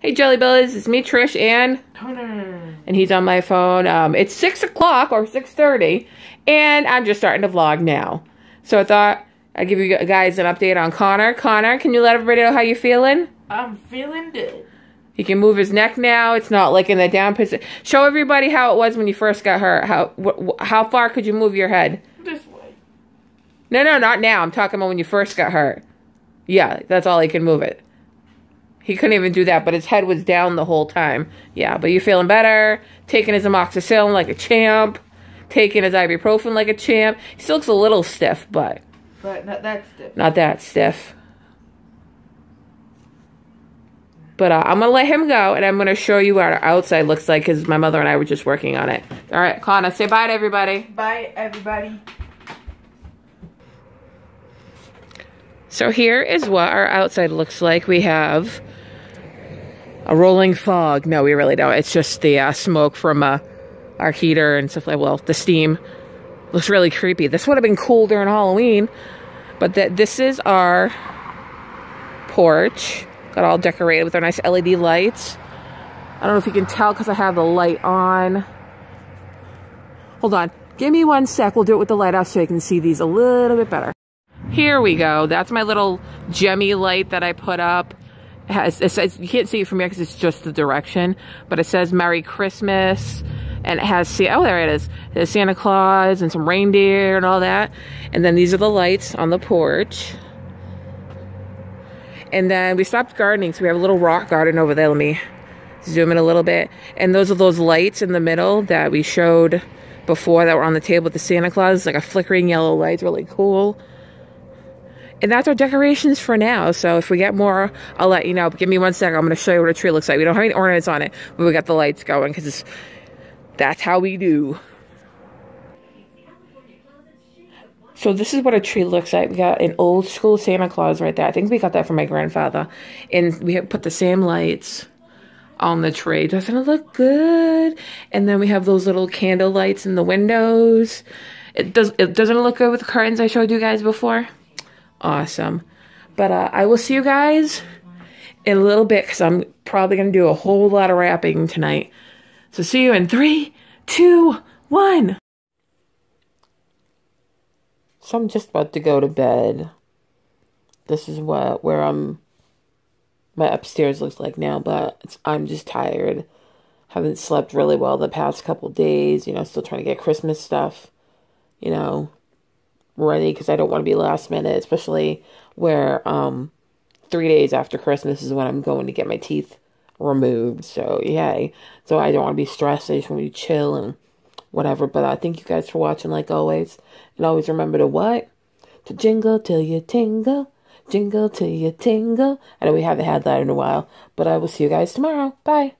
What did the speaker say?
Hey, Jelly Bellies, it's me, Trish, and Connor. and he's on my phone. Um, it's six o'clock or six thirty, and I'm just starting to vlog now. So I thought I'd give you guys an update on Connor. Connor, can you let everybody know how you're feeling? I'm feeling good. He can move his neck now. It's not like in the down position. Show everybody how it was when you first got hurt. How how far could you move your head? This way. No, no, not now. I'm talking about when you first got hurt. Yeah, that's all he can move it. He couldn't even do that, but his head was down the whole time. Yeah, but you feeling better? Taking his amoxicillin like a champ. Taking his ibuprofen like a champ. He still looks a little stiff, but But not that stiff. not that stiff. But uh, I'm gonna let him go, and I'm gonna show you what our outside looks like because my mother and I were just working on it. All right, Connor, say bye to everybody. Bye everybody. So here is what our outside looks like. We have a rolling fog. No, we really don't. It's just the uh, smoke from uh, our heater and stuff like. Well, the steam looks really creepy. This would have been cool during Halloween, but that this is our porch. Got all decorated with our nice LED lights. I don't know if you can tell because I have the light on. Hold on. Give me one sec. We'll do it with the light off so you can see these a little bit better. Here we go. That's my little gemmy light that I put up. Has, it says, you can't see it from here because it's just the direction, but it says Merry Christmas. And it has, see, oh, there it is. Has Santa Claus and some reindeer and all that. And then these are the lights on the porch. And then we stopped gardening, so we have a little rock garden over there. Let me zoom in a little bit. And those are those lights in the middle that we showed before that were on the table with the Santa Claus. It's like a flickering yellow light. It's really cool. And that's our decorations for now. So if we get more, I'll let you know. But give me one second. I'm going to show you what a tree looks like. We don't have any ornaments on it, but we got the lights going because that's how we do. So this is what a tree looks like. We got an old school Santa Claus right there. I think we got that from my grandfather. And we have put the same lights on the tree. Doesn't it look good? And then we have those little candle lights in the windows. It does it doesn't look good with the curtains I showed you guys before? Awesome. But uh, I will see you guys in a little bit because I'm probably going to do a whole lot of wrapping tonight. So see you in three, two, one. So I'm just about to go to bed. This is what where I'm. My upstairs looks like now, but I'm just tired. Haven't slept really well the past couple days. You know, still trying to get Christmas stuff. You know, ready because I don't want to be last minute, especially where um three days after Christmas is when I'm going to get my teeth removed. So yay. So I don't want to be stressed. I just want to be chill and whatever. But I thank you guys for watching like always. And always remember to what? To jingle till you tingle. Jingle till you tingle. I know we haven't had that in a while. But I will see you guys tomorrow. Bye.